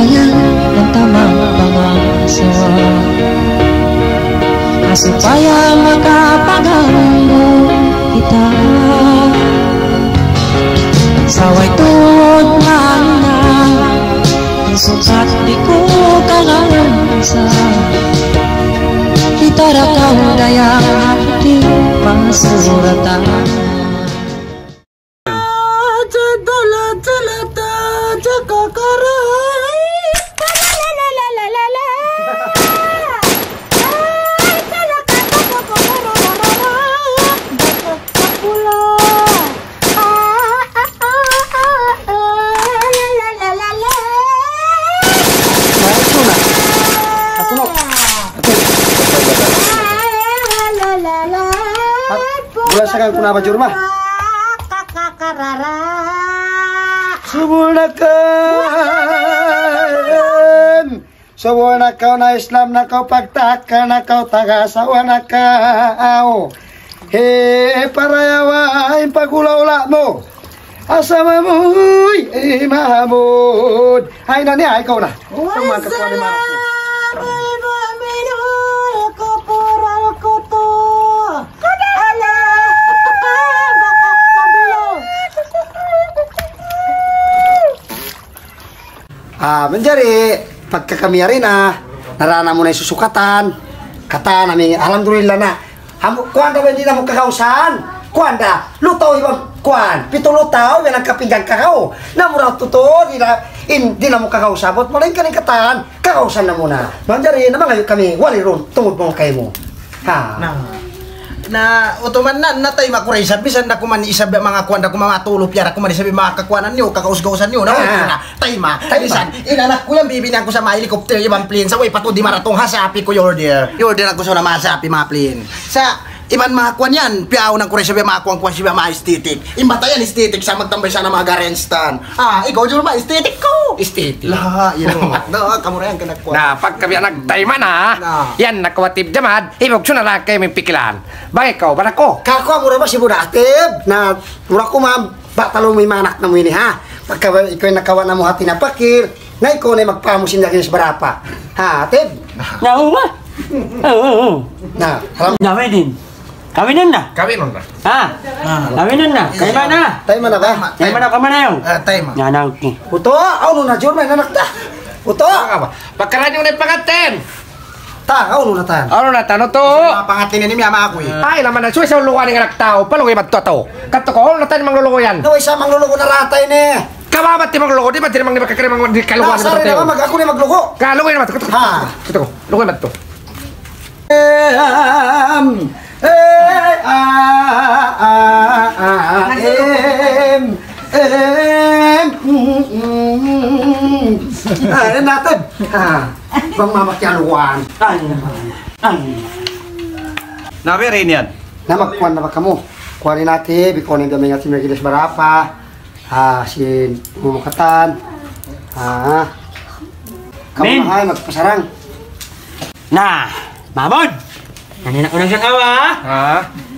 kabayan ng tamang pangasawa Supaya makapagamo kita. Saway tuod man na Sukat di ko Kita rakaw daya hati Pangsuratan Sekarang kuna bajur mah. Subulnakan Subul na kau Islam na kau pagtaka na kau tagasawa na kau. He parayawa impagulaw mo Asa mamuy eh mahamud Ay na. Niya ikaw na Tama Ah, menjadi pagka kami hari na narana mo na susukatan. Kata nami, alhamdulillah na. Hamu, kuan daw hindi na mo kakausan. Kuan da, lutaw ibang kuan. Pito lutaw, yan ang kapinggan kakao. Namura tuto, di na, in, di na mo kakausabot. Malayin ka ng katan, kakausan na muna. Menjadi naman ngayon kami, wali ron, tungod mo kayo mo. Ha. na na otoman na natay makuray sa bisan na kuman isabi mga kuan da kuma matulop yara kuman isabi mga kakuanan niyo kakausgausan niyo na Ah. na tay ma Tay bisan inanak ko yan bibinan ko sa mga helicopter ibang plane sa way pato di maratong hasapi ko yorder yorder ako sa na masapi mga plane. Sa Iman mga kuan yan, piyaw ng kuray sabi mga kuan kuan sabi mga estetik. Imbata yan estetik sa magtambay sa na mga garenstan. Ah, ikaw jud ba estetik ko. Estetik. Lah, yan. No, kamu rin ka nagkuan. Na pag kami nagtayma na, Na. yan nakawatib jamad, ibog na lang kayo may pikilan. Bakit ko, banak ko? Kako mura ba si Budatib na mura ko ma'am batalo may manak na mo ini ha. Pagka ikaw nakawa na mo hati na pakir, na ikaw na magpamusin na sa barapa. Ha, Tib? Nahu ba? Oo, oo. Na, alam Nawe din. Kawinan na. Kami nun na. Ha? Kawinan na. Kaya ba na? tayo man na ba? Kaya ba na kamanayaw? Ah, tay ma. Nanaw ki. Uto, aw no na jur may nanak ta. Uto, ba? Pagkaran yung naipangatin. ta, aw no na ta. Ano na tanong to? Mga pangatin ni Miyama ako eh. Ay, naman na, suwi sa luwa ng anak tao, palugoy ba to? Kato ko, ano na tayo manglulugo yan? Naway sa manglulugo na ratay ni. Kababat di maglulugo, di ba naman di ba kakirimang di kaluwa na Nasari ito? na mag ako ni maglugo. Kalugoy naman ito. Ha. Ito ko, ito? Em, eh, ah, ah, ah, em, mm, mm, ah, natin. Ha, bang mamakyaluan. Nabi rin yan. Na magkuhan na ba kamo? Kuhanin natin, bikuhanin kami nga si Mercedes Barapa, ha, si Mumukatan, ha, Men. kamu ay magpasarang. Na. Mamon. Kanina ko nang awa. Ha?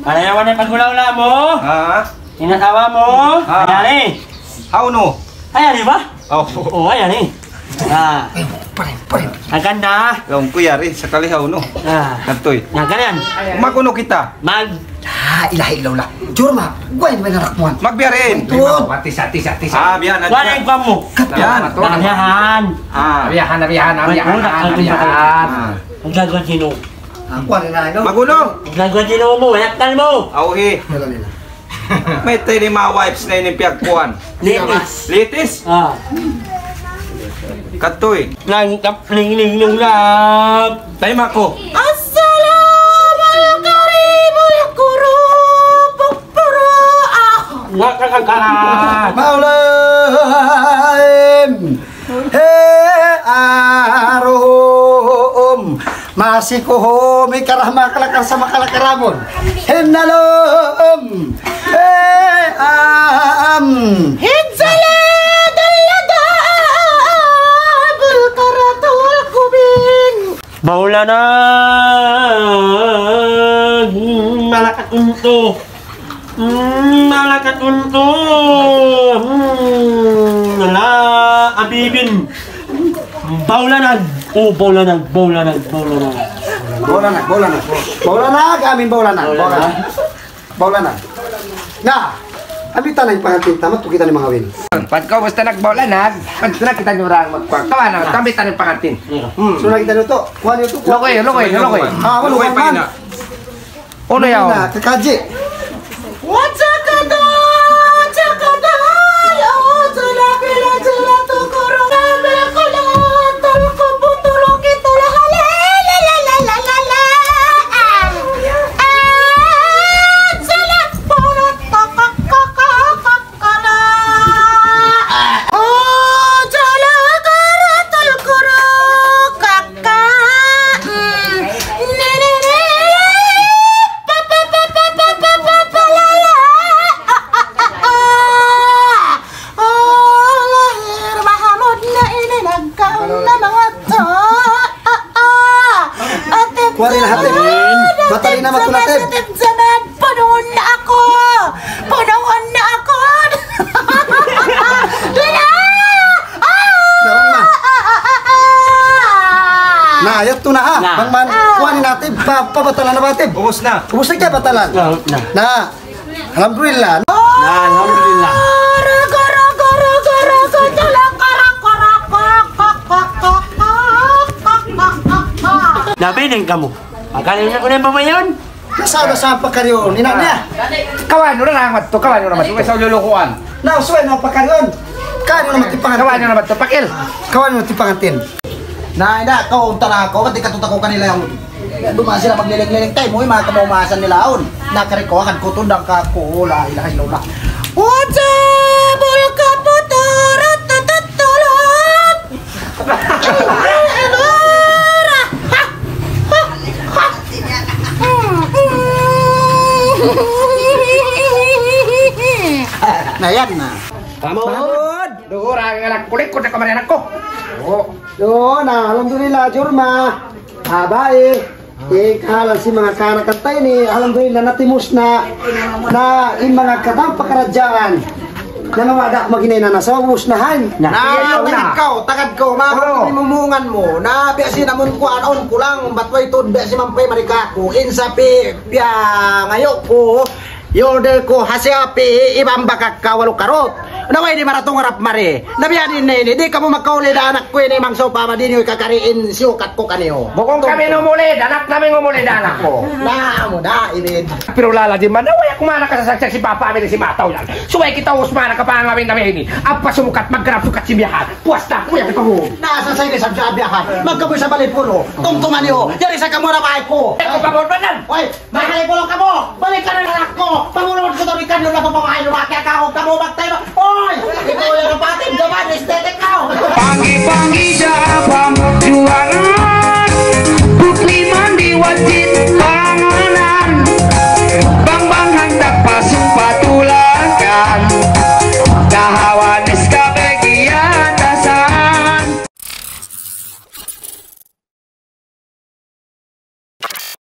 Palayawan na pagulaw-ula mo. Ha? Inatawa mo. Ah. Ayari. How no? Ayari ba? Oh, Oo, ayari. Ah. Pare, pare. Ang ganda. yung kuyari sa kalihaw no. Ah. Kantoy. Yan ganyan. Maguno kita. Mag. Ha, ilahi lawla. Jurma, guay di ba narakmuan? Magbiyarin. Tuod. Tisa, tisa, tisa. Ah, biyan. Wala yung pamo. Yan. Nakayahan. Ah. Nabiyahan, nabiyahan, nabiyahan, nabiyahan. Ah. Ang gagawin sino? Ha, kuhanin na, no? Maguno. Ang gagawin sino mo. Yakal mo. Auhi. Dala nila. May tayo ni mga wipes na yun piyagpuan. Litis. Litis. Ah. Nang. Tayo mako. Maulaim He arom Masiko may karama kalakar sa makalakaramon Hennalom He am Hinsala Baula na. Malakat unto. Mm, malakat unto. Mm, wala abibin. Paulanan. Oh, paulanan, paulanan, paulanan. Bola na, bola na. Bola na, gamin bola na. Bola na. Bola na. Na, abita na yung pangatin. Tama, kita ni mga win. Pag ko basta nagbolanag, pag na kita nurang magkwag. Tawa na, tambit na ng pangatin. Hmm. So nakita nyo to. Kuha nyo to. kuha. Lokoy, lokoy, lokoy. Ah, walo Lukoy man. pa ina. Uno yaw. Na, kakaji. Kuha Na, ayat to na ha. Na. Bang man, kuha ni natin. Pa, pabatalan na batib. Ubus na. Ubus na kaya batalan. Na, na. Na, alhamdulillah. Na, alhamdulillah. Raga, raga, raga, raga, tulang karak, karak, karak, kak, kak, kak, kak, kak, kak, kak. Nabining ka mo. Akala niya ko na yung pamayon. Nasaan na sa pagkaryon? Ina niya. Kawan nyo na mat to, kawan nyo naman to, sa lulukuan. Na, usuway na pagkaryon. Kaya naman tipangatin. Kawan nyo naman to, pakil. Kawan. Na, ina, kaunta na ako, kasi katuta ko kanila yung Dumaan sila magliling-liling tayo mo, yung mga kamumasan nila on. Nakari ko, akan kutundang ka ko, la ilaha illallah. Wajabul kaputurat tatutulot. Na yan na. Kulit na kamarin anak ko. Oo. Yo, na, alhamdulillah, Jurma. Abay. Eh, si mga alhamdulillah, natimus na, na, in mga katang pakaradyaan. Na namada maginay na nasa usnahan. Na, Ayaw na. tagad ka, tagad ko, mga Oo. mumungan mo, na biasi namon ko anon ko lang, batway to, biasi mampay marika ko, insa pi, piya ngayo ko, yorder ko, hasya pi, ibang bakak ka, walo karot. Naway di maratong harap mare. Nabiya din na ini, di ka mo magkauli na anak ko ini, mang sopa, madini yung kakariin, siukat ko kaniyo. Bukong kami numulid, anak namin umulid anak ko. Na, mo na, ibid. Pero lala din man, naway ako mana kasasaksak si Papa amin si Mataw yan. Suway kita usmana ka pa ang aming dami ini. Apa sumukat, maggrab sukat si biyahan. Puwas na, kuya ka ko. Nasa sa ini sa biyahan, magkaboy sa balipuno, tungtungan niyo, yari sa kamura pa ko. Eko pa mo banan. Oy, mahalay ko lang kamo! Balik ka na ng anak ko! Pangulong ko to Ricardo na papamahay lumaki ka ako kamo magtay mo! Hoy! Ikaw yung kapatid, gaman, aesthetic now! Oh. Pangi-pangi siya, pamagjuan mo!